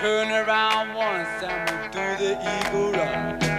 Turn around once and we'll do the eagle eye.